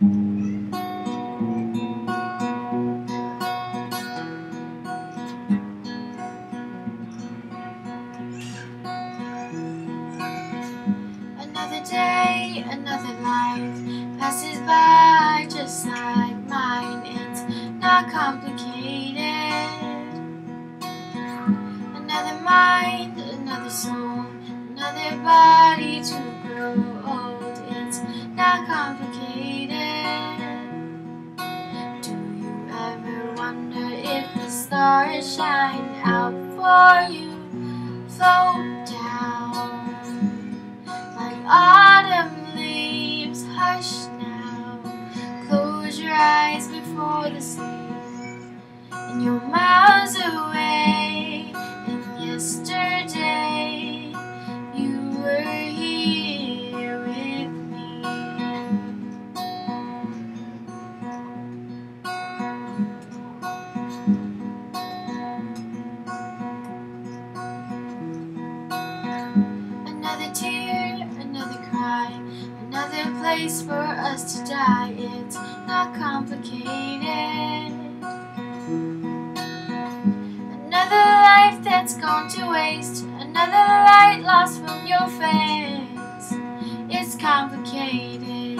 Another day, another life passes by just like mine. It's not complicated. Another mind, another soul, another body to grow old. It's not complicated. Stars shine out for you? Float place for us to die. It's not complicated. Another life that's gone to waste, another light lost from your face. It's complicated.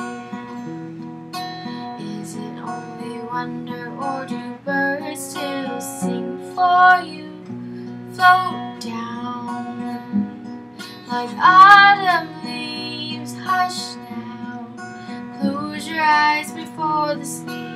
Is it only wonder, or do birds still sing for you? Float down like autumn eyes before the sleep,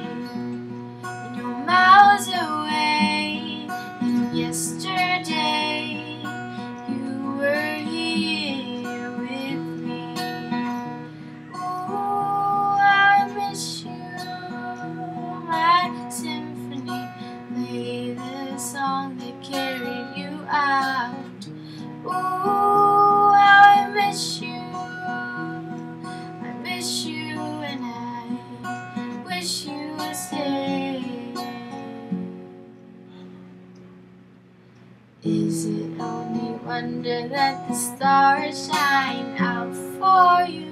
Is it only wonder that the stars shine out for you?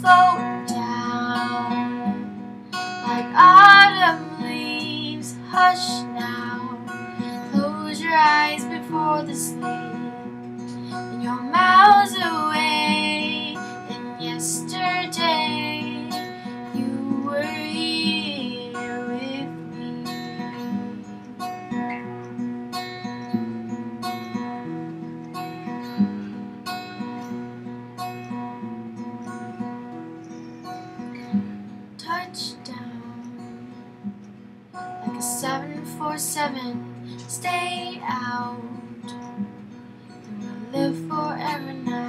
Float down like autumn leaves. Hush now. Close your eyes before the sleep Cause 747 stay out. Then we'll live forever now.